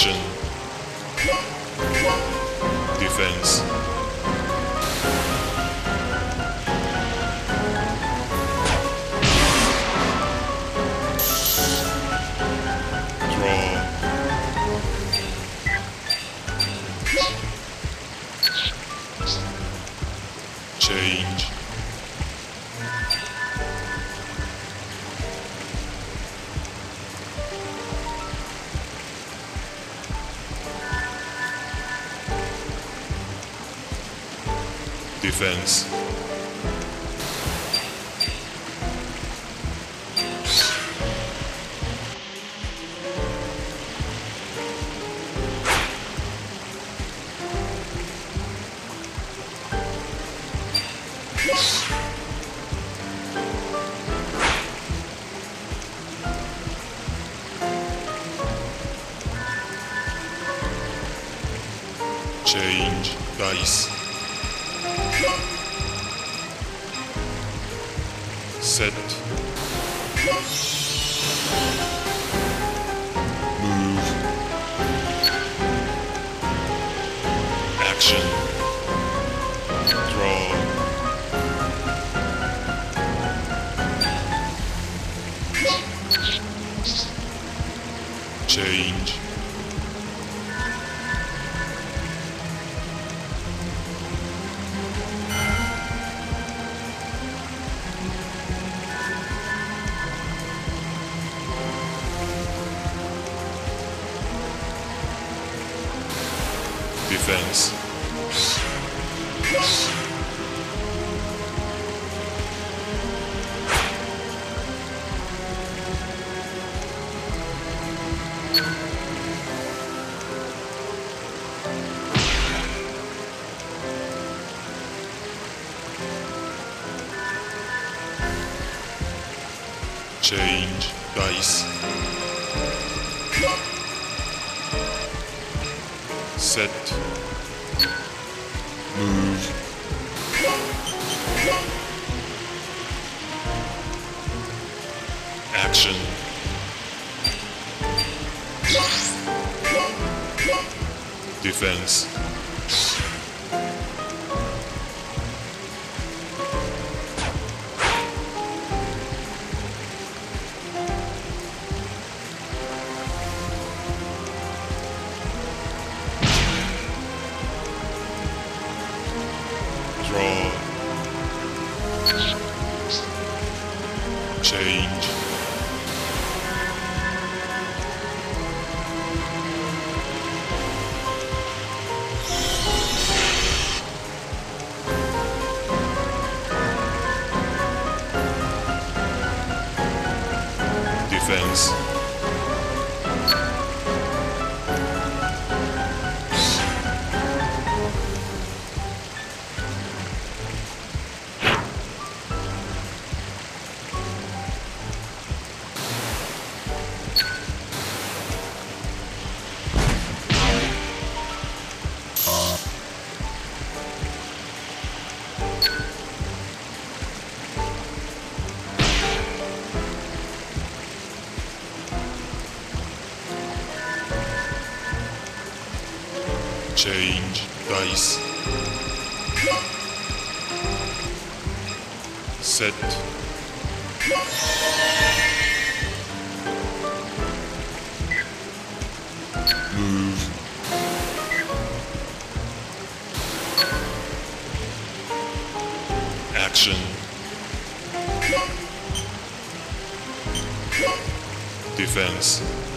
Action. Defense. Draw. Change. Defense. Change dice. Set. Move. Action. Draw. Change. Change dice. Set. Move. Action. Defense. Defense. Change dice. Set. Move. Action. Defense.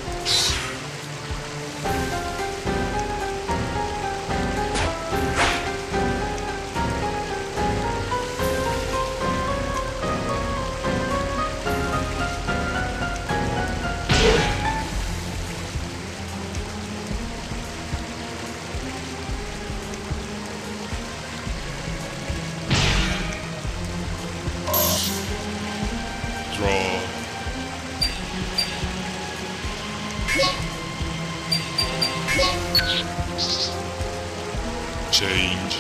change.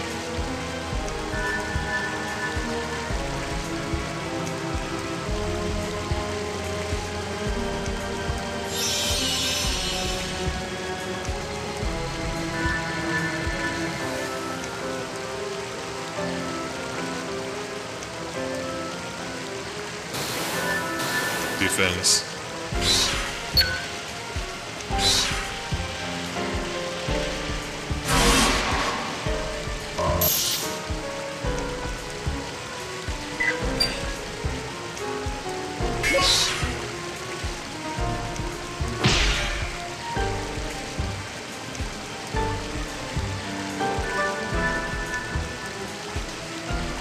Defense.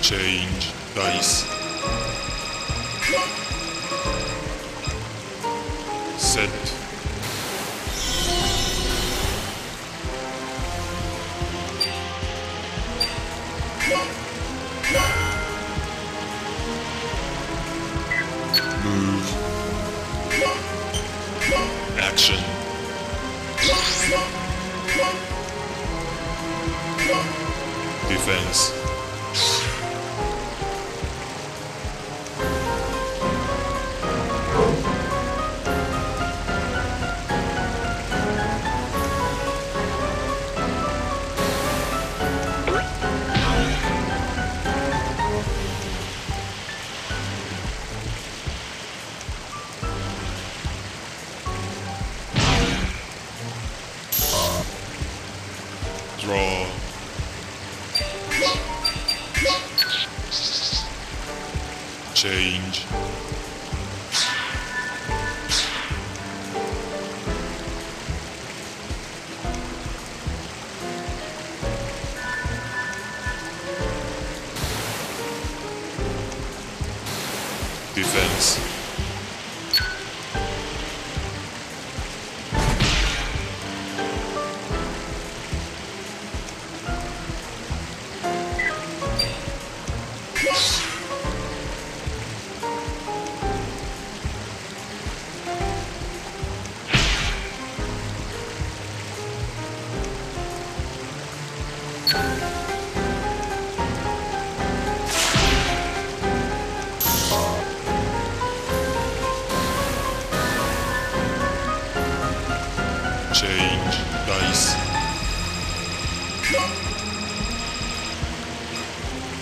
Change dice, set, draw, change, defense,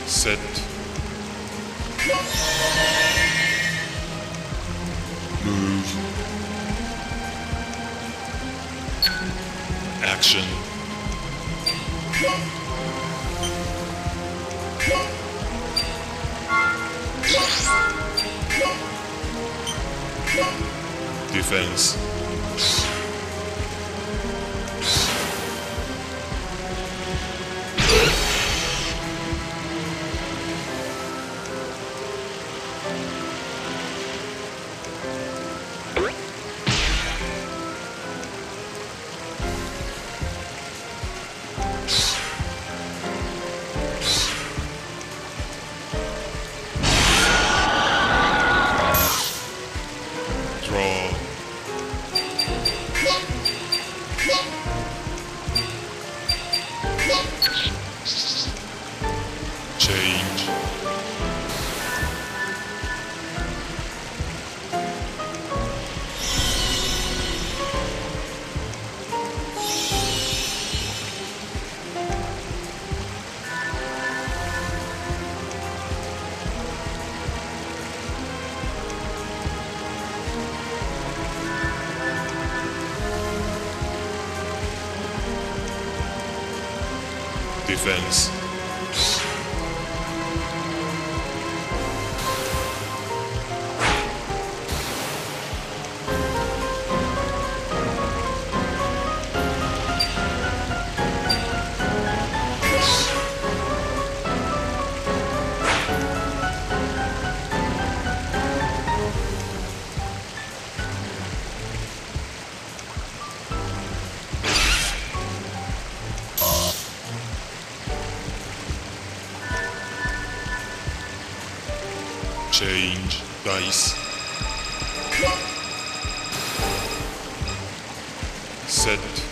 set, move, action, defense, defense, change dice, set,